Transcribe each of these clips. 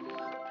Thank.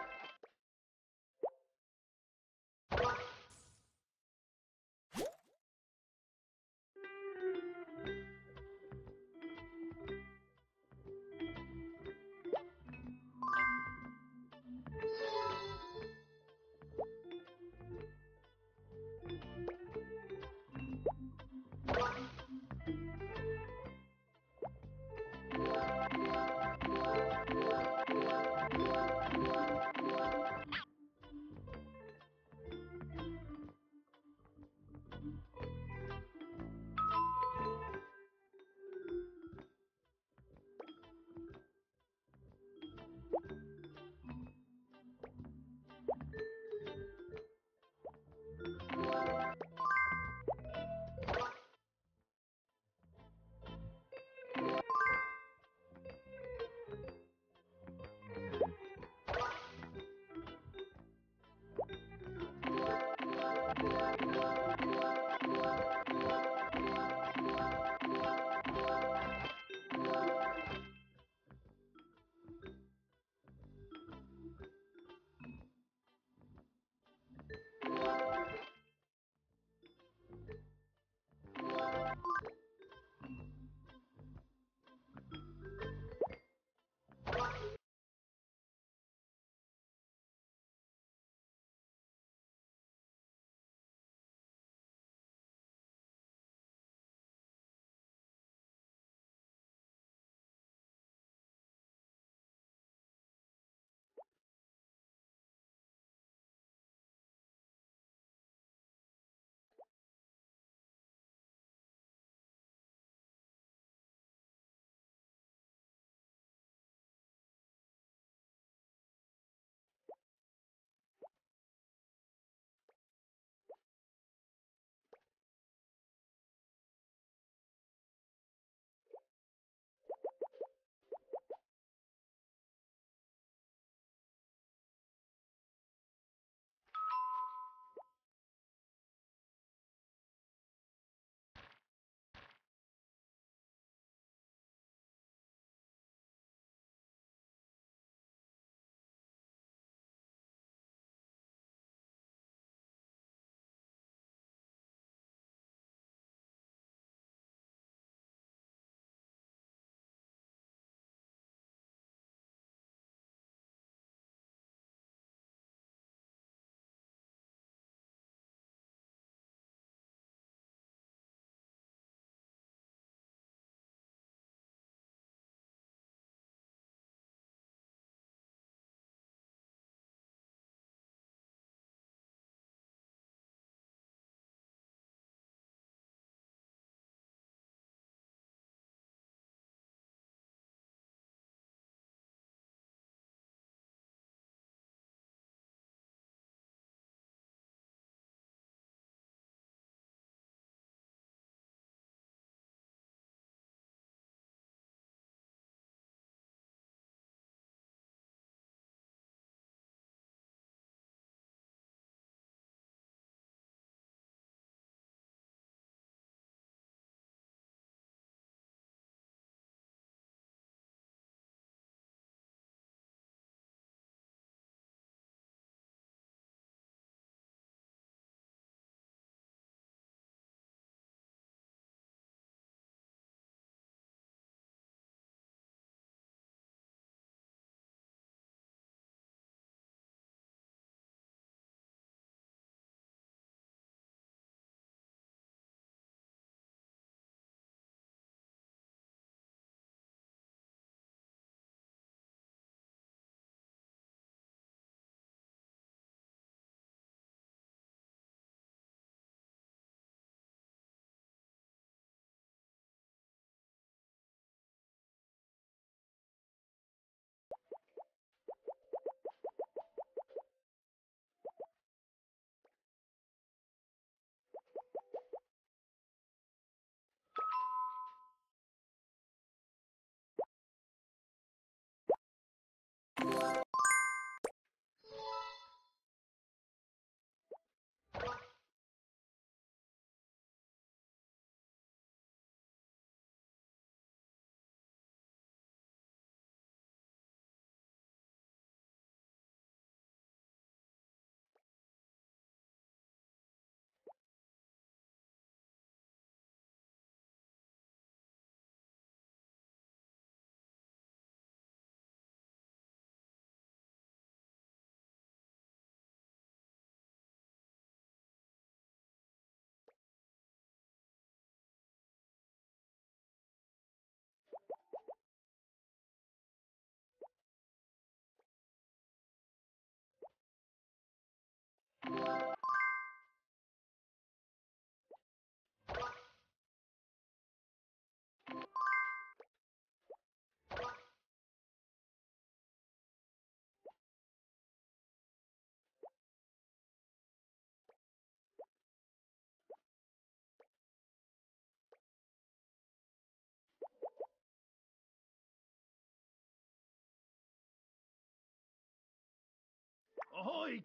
Ahoy,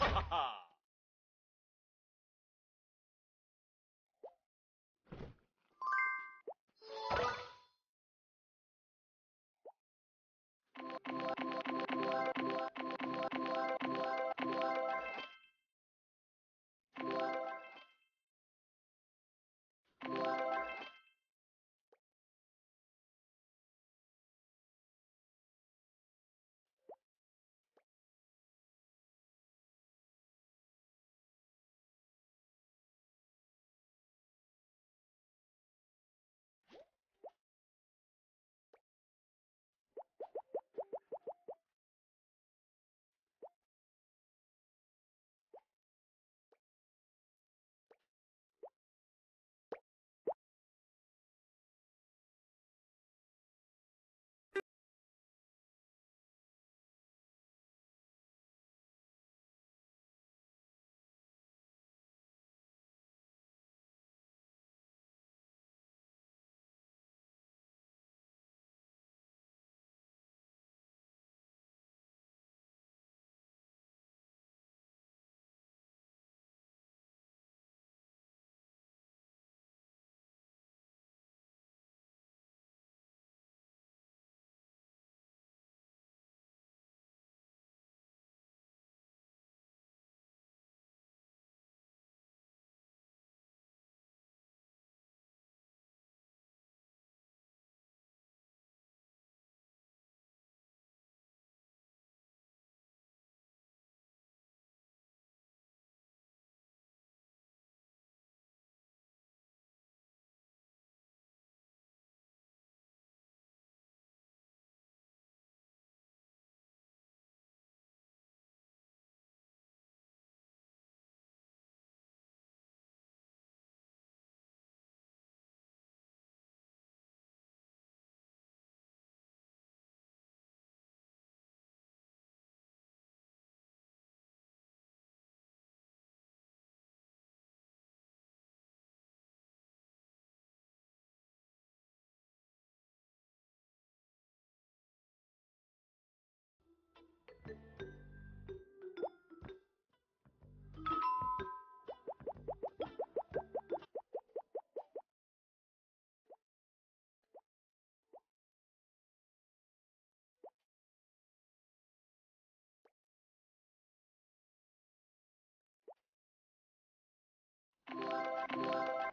Ha ha! Thank you.